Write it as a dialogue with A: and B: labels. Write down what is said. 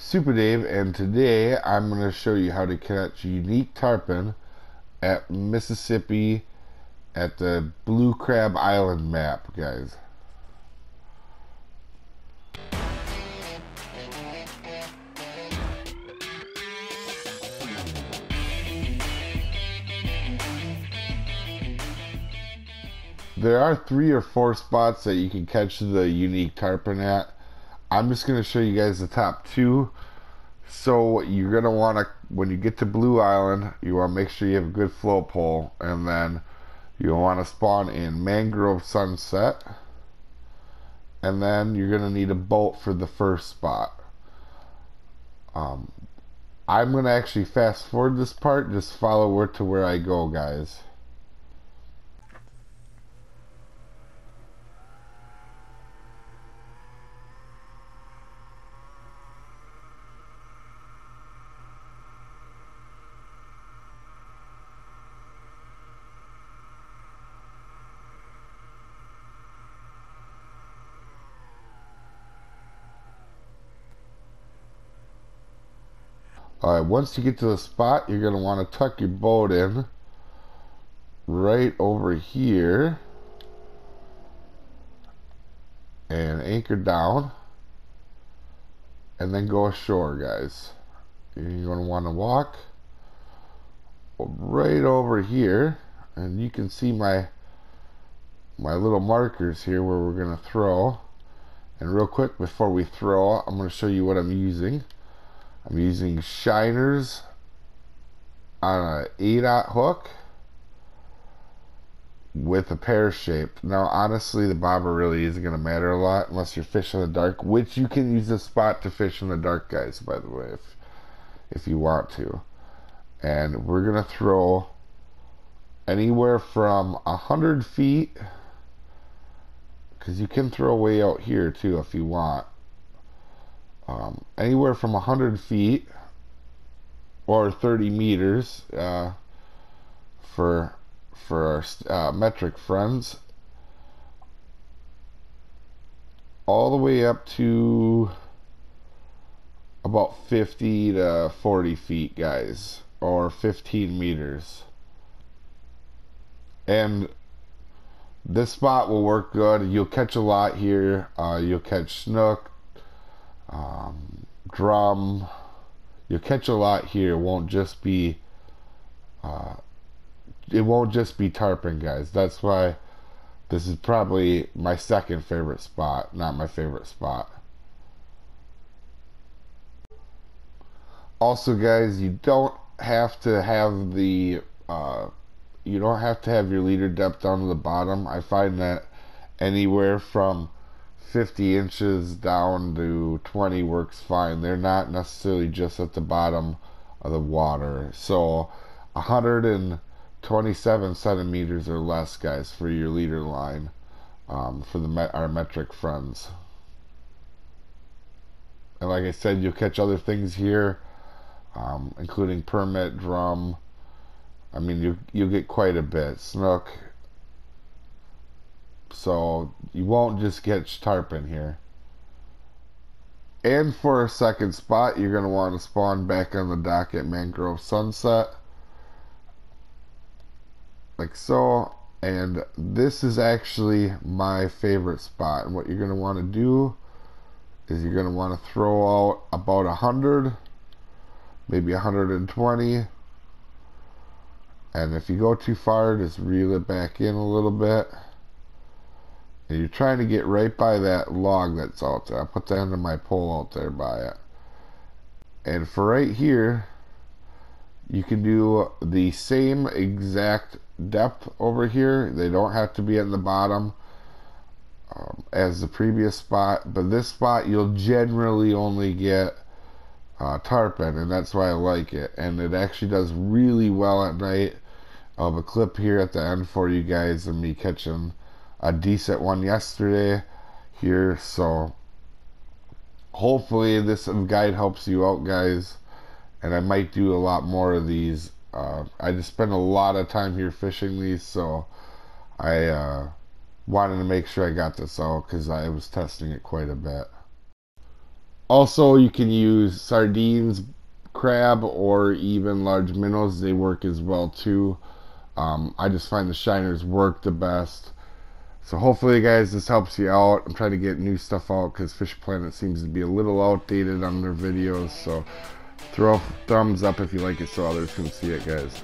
A: Soopa-Dave and today I'm going to show you how to catch unique tarpon at Mississippi at the Blue Crab Island map guys. There are three or four spots that you can catch the unique tarpon at. I'm just going to show you guys the top two. So you're going to want to, when you get to Blue Island, you want to make sure you have a good float pole. And then you'll want to spawn in Mangrove Sunset. And then you're going to need a boat for the first spot. Um, I'm going to actually fast forward this part. Just follow where to where I go, guys. Alright, once you get to the spot, you're going to want to tuck your boat in right over here. And anchor down. And then go ashore, guys. You're going to want to walk right over here. And you can see my my little markers here where we're going to throw. And real quick before we throw I'm going to show you what I'm using I'm using shiners on a 8 hook with a pear shape. Now, honestly, the bobber really isn't going to matter a lot unless you're fishing in the dark, which you can use this spot to fish in the dark, guys, by the way, if, if you want to. And we're going to throw anywhere from a 100 feet, because you can throw way out here, too, if you want um, anywhere from 100 feet or 30 meters uh, for for our uh, metric friends. All the way up to about 50 to 40 feet guys or 15 meters. And this spot will work good. You'll catch a lot here. Uh, you'll catch snook um, drum. You'll catch a lot here. It won't just be uh, it won't just be tarpon, guys. That's why this is probably my second favorite spot, not my favorite spot. Also, guys, you don't have to have the uh, you don't have to have your leader depth down to the bottom. I find that anywhere from 50 inches down to 20 works fine. They're not necessarily just at the bottom of the water. So 127 centimeters or less, guys, for your leader line um, for the our metric friends. And like I said, you'll catch other things here, um, including permit, drum. I mean, you you get quite a bit. Snook, so you won't just get tarpon here. And for a second spot, you're going to want to spawn back on the dock at Mangrove Sunset. Like so. And this is actually my favorite spot. And what you're going to want to do is you're going to want to throw out about 100, maybe 120. And if you go too far, just reel it back in a little bit. And you're trying to get right by that log that's out there. I put the end of my pole out there by it. And for right here, you can do the same exact depth over here. They don't have to be at the bottom um, as the previous spot. But this spot, you'll generally only get uh, tarpon, and that's why I like it. And it actually does really well at night. I'll have a clip here at the end for you guys of me catching a decent one yesterday here. So hopefully this guide helps you out, guys. And I might do a lot more of these. Uh, I just spend a lot of time here fishing these, so I uh, wanted to make sure I got this out because I was testing it quite a bit. also, you can use sardines, crab, or even large minnows. They work as well too. Um, I just find the shiners work the best. So hopefully, guys, this helps you out. I'm trying to get new stuff out because Fish Planet seems to be a little outdated on their videos. So throw a thumbs up if you like it so others can see it, guys.